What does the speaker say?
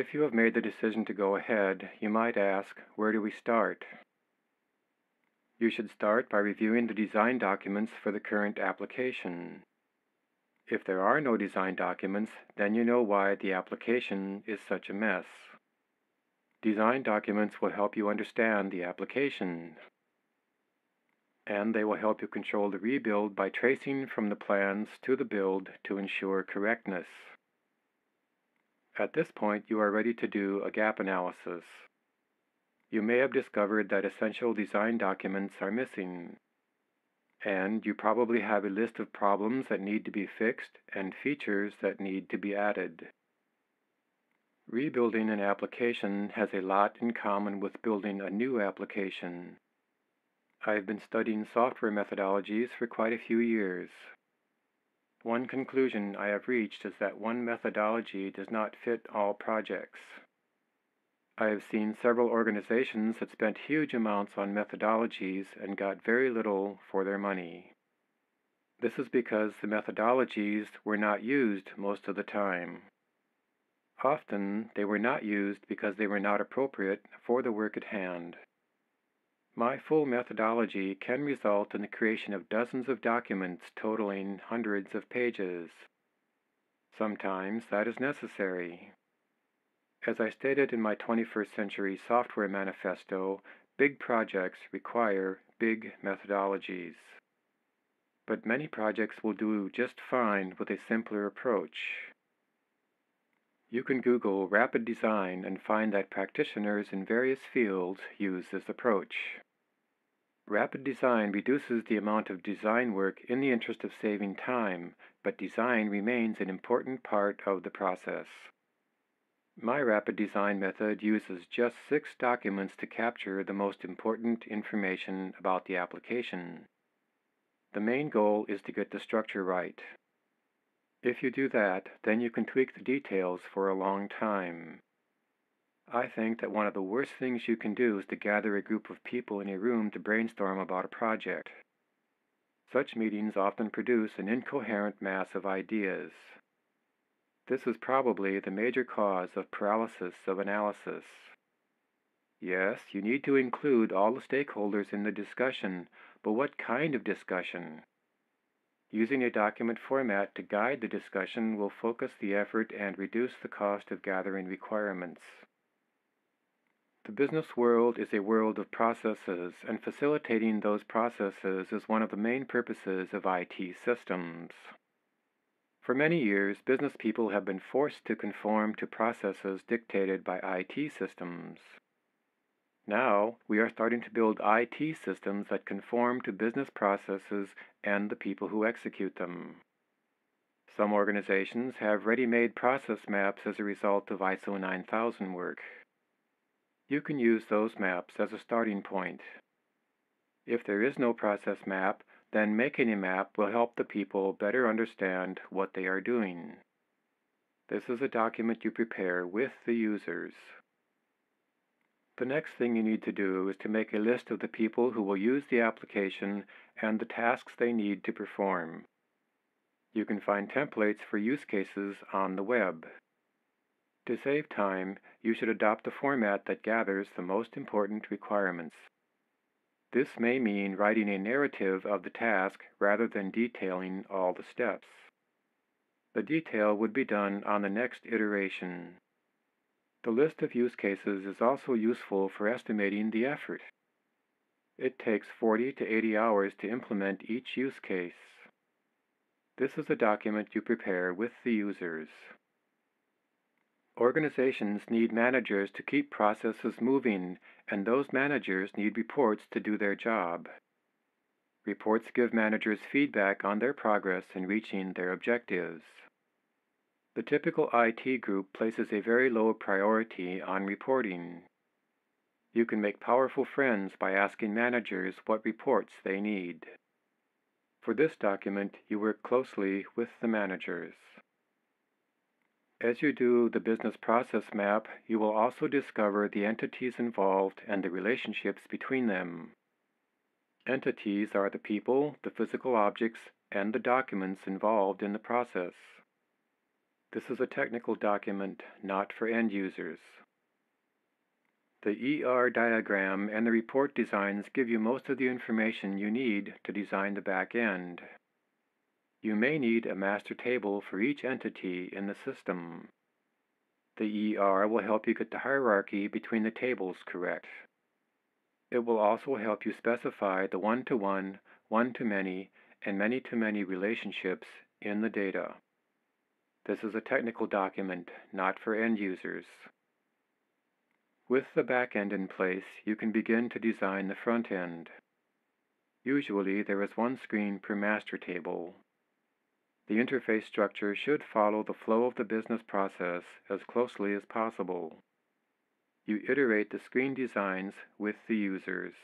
If you have made the decision to go ahead, you might ask, where do we start? You should start by reviewing the design documents for the current application. If there are no design documents, then you know why the application is such a mess. Design documents will help you understand the application. And they will help you control the rebuild by tracing from the plans to the build to ensure correctness. At this point, you are ready to do a gap analysis. You may have discovered that essential design documents are missing. And you probably have a list of problems that need to be fixed and features that need to be added. Rebuilding an application has a lot in common with building a new application. I've been studying software methodologies for quite a few years. One conclusion I have reached is that one methodology does not fit all projects. I have seen several organizations that spent huge amounts on methodologies and got very little for their money. This is because the methodologies were not used most of the time. Often they were not used because they were not appropriate for the work at hand. My full methodology can result in the creation of dozens of documents totaling hundreds of pages. Sometimes that is necessary. As I stated in my 21st Century Software Manifesto, big projects require big methodologies. But many projects will do just fine with a simpler approach. You can Google rapid design and find that practitioners in various fields use this approach. Rapid design reduces the amount of design work in the interest of saving time, but design remains an important part of the process. My rapid design method uses just six documents to capture the most important information about the application. The main goal is to get the structure right. If you do that, then you can tweak the details for a long time. I think that one of the worst things you can do is to gather a group of people in a room to brainstorm about a project. Such meetings often produce an incoherent mass of ideas. This is probably the major cause of paralysis of analysis. Yes, you need to include all the stakeholders in the discussion, but what kind of discussion? Using a document format to guide the discussion will focus the effort and reduce the cost of gathering requirements. The business world is a world of processes, and facilitating those processes is one of the main purposes of IT systems. For many years, business people have been forced to conform to processes dictated by IT systems. Now, we are starting to build IT systems that conform to business processes and the people who execute them. Some organizations have ready-made process maps as a result of ISO 9000 work. You can use those maps as a starting point. If there is no process map, then making a map will help the people better understand what they are doing. This is a document you prepare with the users. The next thing you need to do is to make a list of the people who will use the application and the tasks they need to perform. You can find templates for use cases on the web. To save time, you should adopt a format that gathers the most important requirements. This may mean writing a narrative of the task rather than detailing all the steps. The detail would be done on the next iteration. The list of use cases is also useful for estimating the effort. It takes 40 to 80 hours to implement each use case. This is a document you prepare with the users. Organizations need managers to keep processes moving, and those managers need reports to do their job. Reports give managers feedback on their progress in reaching their objectives. The typical IT group places a very low priority on reporting. You can make powerful friends by asking managers what reports they need. For this document, you work closely with the managers. As you do the business process map, you will also discover the entities involved and the relationships between them. Entities are the people, the physical objects, and the documents involved in the process. This is a technical document not for end users. The ER diagram and the report designs give you most of the information you need to design the back end. You may need a master table for each entity in the system. The ER will help you get the hierarchy between the tables correct. It will also help you specify the one-to-one, one-to-many, and many-to-many relationships in the data. This is a technical document, not for end users. With the back end in place, you can begin to design the front end. Usually there is one screen per master table. The interface structure should follow the flow of the business process as closely as possible. You iterate the screen designs with the users.